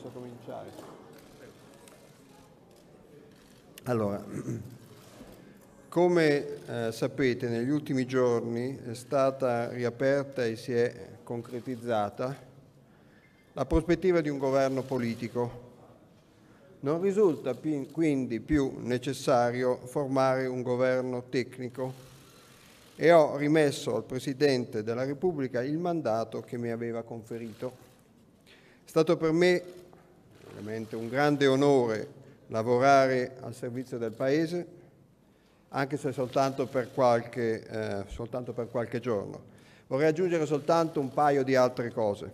Posso cominciare? Allora, come eh, sapete negli ultimi giorni è stata riaperta e si è concretizzata la prospettiva di un governo politico. Non risulta quindi più necessario formare un governo tecnico e ho rimesso al Presidente della Repubblica il mandato che mi aveva conferito. È stato per me veramente un grande onore lavorare al servizio del Paese, anche se soltanto per qualche, eh, soltanto per qualche giorno. Vorrei aggiungere soltanto un paio di altre cose.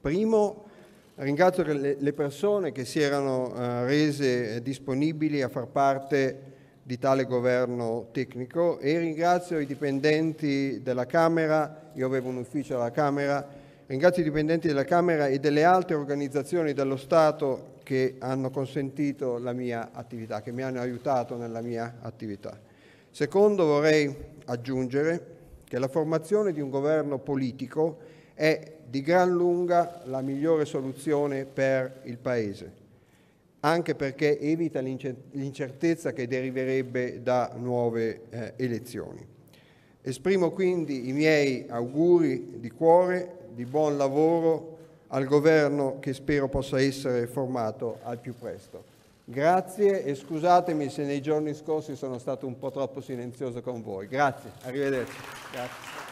Primo, ringrazio le persone che si erano eh, rese disponibili a far parte di tale governo tecnico e ringrazio i dipendenti della Camera, io avevo un ufficio alla Camera, ringrazio i dipendenti della Camera e delle altre organizzazioni dello Stato che hanno consentito la mia attività, che mi hanno aiutato nella mia attività. Secondo vorrei aggiungere che la formazione di un governo politico è di gran lunga la migliore soluzione per il Paese anche perché evita l'incertezza che deriverebbe da nuove eh, elezioni. Esprimo quindi i miei auguri di cuore, di buon lavoro al governo che spero possa essere formato al più presto. Grazie e scusatemi se nei giorni scorsi sono stato un po' troppo silenzioso con voi. Grazie, arrivederci. Grazie.